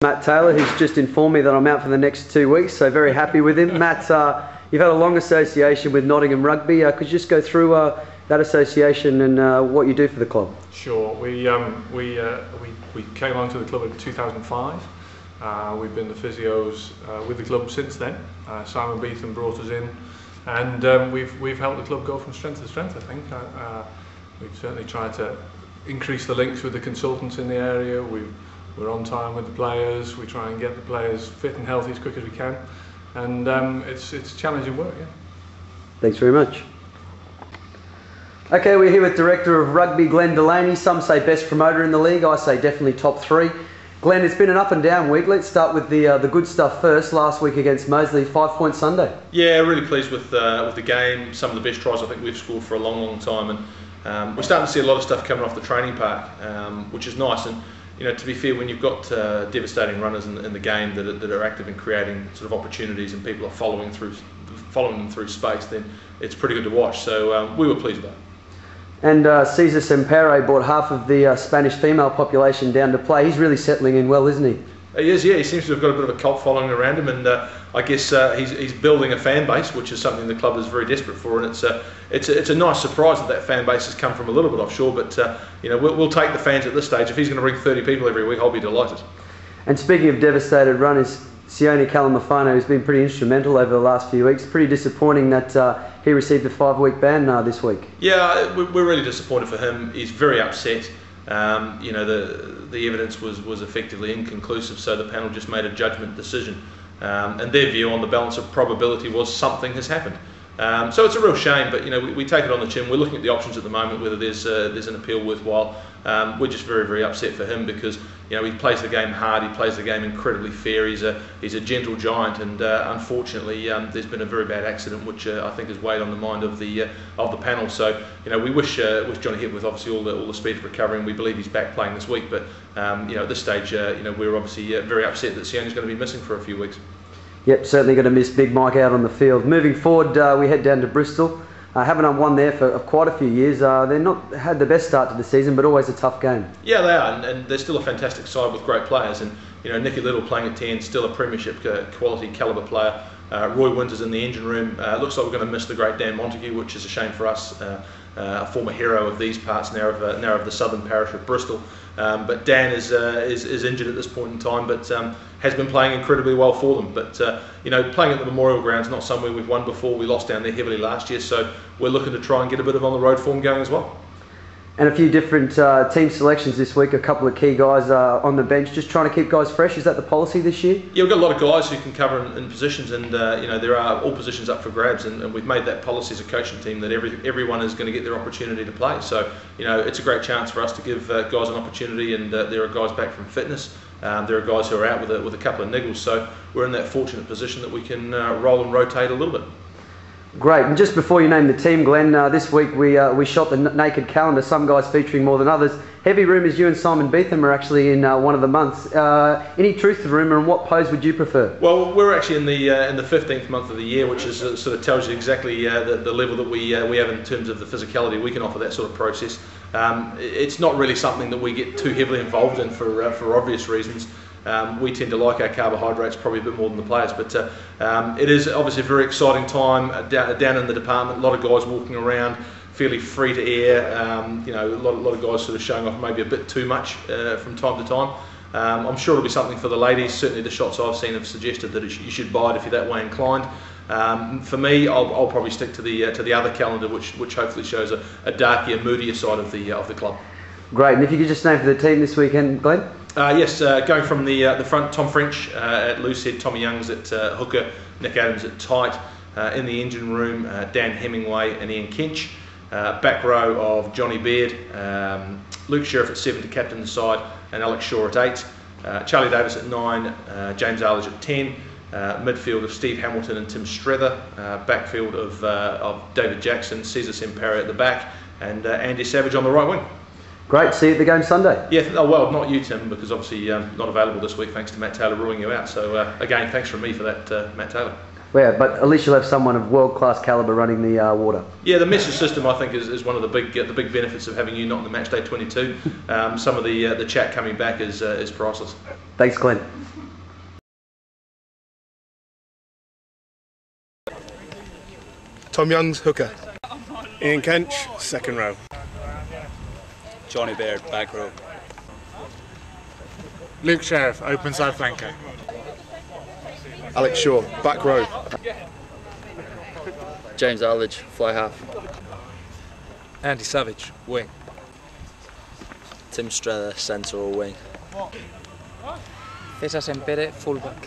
Matt Taylor, who's just informed me that I'm out for the next two weeks, so very happy with him. Matt, uh, you've had a long association with Nottingham Rugby. Uh, could you just go through uh, that association and uh, what you do for the club? Sure. We um, we, uh, we we came onto the club in 2005. Uh, we've been the physios with the club since then. Simon Beetham brought us in, and um, we've we've helped the club go from strength to strength. I think we've certainly tried to increase the links with the consultants in the area. We we're on time with the players. We try and get the players fit and healthy as quick as we can, and um, it's it's challenging work. Yeah. Thanks very much. Okay, we're here with Director of Rugby, Glenn Delaney. Some say best promoter in the league. I say definitely top three. Glenn, it's been an up and down week. Let's start with the uh, the good stuff first. Last week against Moseley, five point Sunday. Yeah, really pleased with uh, with the game. Some of the best tries I think we've scored for a long, long time, and um, we're starting to see a lot of stuff coming off the training park, um, which is nice. And you know, to be fair, when you've got uh, devastating runners in, in the game that are, that are active in creating sort of opportunities, and people are following through following them through space, then it's pretty good to watch. So um, we were pleased with that. And uh, Cesar Sempere brought half of the uh, Spanish female population down to play. He's really settling in well, isn't he? He is, yeah. He seems to have got a bit of a cult following around him, and uh, I guess uh, he's, he's building a fan base, which is something the club is very desperate for. And it's a, it's a, it's a nice surprise that that fan base has come from a little bit offshore. But uh, you know, we'll, we'll take the fans at this stage. If he's going to bring 30 people every week, I'll be delighted. And speaking of devastated runners, Sione Kalamafoni has been pretty instrumental over the last few weeks. Pretty disappointing that uh, he received a five-week ban uh, this week. Yeah, we're really disappointed for him. He's very upset. Um, you know, the the evidence was was effectively inconclusive, so the panel just made a judgment decision. Um, and their view on the balance of probability was something has happened. Um, so it's a real shame, but you know we, we, take it on the chin. We're looking at the options at the moment, whether there's uh, there's an appeal worthwhile. Um, we're just very very upset for him because you know he plays the game hard. He plays the game incredibly fair. He's a he's a gentle giant, and uh, unfortunately um, there's been a very bad accident which uh, I think has weighed on the mind of the uh, of the panel. So you know we wish uh, wish Johnny Hipworth obviously all the all the speed of recovery, and we believe he's back playing this week. But um, you know at this stage uh, you know we're obviously very upset that Sione's going to be missing for a few weeks. Yep, certainly going to miss Big Mike out on the field. Moving forward, uh, we head down to Bristol. Uh, haven't won there for quite a few years. Uh, they're not had the best start to the season, but always a tough game. Yeah, they are, and, and they're still a fantastic side with great players. And you know, Nicky Little playing at ten, still a premiership uh, quality calibre player. Uh, Roy Winters in the engine room. Uh, looks like we're going to miss the great Dan Montague, which is a shame for us. Uh, uh, a former hero of these parts, now of, uh, now of the southern parish of Bristol. Um, but Dan is, is, is injured at this point in time, but um, has been playing incredibly well for them. But you know, playing at the Memorial Grounds not somewhere we've won before. We lost down there heavily last year, so we're looking to try and get a bit of on the road form going as well and a few different uh, team selections this week. A couple of key guys uh, on the bench, just trying to keep guys fresh. Is that the policy this year? Yeah, we've got a lot of guys who can cover in, in positions, and uh, you know there are all positions up for grabs, and, and, we've made that policy as a coaching team that every everyone is going to get their opportunity to play. So you know it's a great chance for us to give uh, guys an opportunity, and uh, there are guys back from fitness. Um, there are guys who are out with a, with a couple of niggles, so we're in that fortunate position that we can uh, roll and rotate a little bit. Great. And just before you name the team, Glenn, uh, this week we uh, we shot the n- naked calendar. Some guys featuring more than others. Heavy rumours you and Simon Beetham are actually in uh, one of the months. Uh, any truth to the rumour, and what pose would you prefer? Well, we're actually in the uh, in the fifteenth month of the year, which is uh, sort of tells you exactly the, the level that we we have in terms of the physicality we can offer that sort of process. Um, it's not really something that we get too heavily involved in for for obvious reasons. Um, we tend to like our carbohydrates probably a bit more than the players, but uh, um, it is obviously a very exciting time uh, down, down, in the department. A lot of guys walking around, fairly free to air. Um, you know, a lot, a lot, of guys sort of showing off maybe a bit too much uh, from time to time. Um, I'm sure it'll be something for the ladies. Certainly, the shots I've seen have suggested that sh- you should buy it if you're that way inclined. Um, for me, I'll, I'll, probably stick to the uh, to the other calendar, which which hopefully shows a, a darker, moodier side of the uh, of the club. Great. And if you could just name for the team this weekend, Glenn. Uh, yes, uh, going from the uh, the front, Tom French uh, at head, Tommy Youngs at uh, hooker, Nick Adams at tight. Uh, in the engine room, Dan Hemingway and Ian Kinch. back row of Johnny Beard, um, Luke Sheriff at seven to captain the side, and Alex Shaw at eight. Charlie Davis at nine, James Arlidge at ten. midfield of Steve Hamilton and Tim Streather. backfield of, of David Jackson, Cesar Sempere at the back, and Andy Savage on the right wing. Great. See you at the game Sunday. Yeah. Oh, well, not you, Tim, because obviously um, not available this week thanks to Matt Taylor ruling you out. So uh, again, thanks from me for that, uh, Matt Taylor. Yeah, but at least you'll have someone of world class calibre running the uh, water. Yeah, the message system I think is, is one of the big uh, the big benefits of having you not in the match day 22. Um, some of the uh, the chat coming back is uh, is priceless. Thanks, Glenn. Tom Young's hooker. Ian Kench, second row. Johnny Baird, back row. Luke Sheriff, open side flanker. Alex Shaw, back row. James Arlidge, fly half. Andy Savage, wing. Tim Strella, centre or wing. César Sempere, fullback.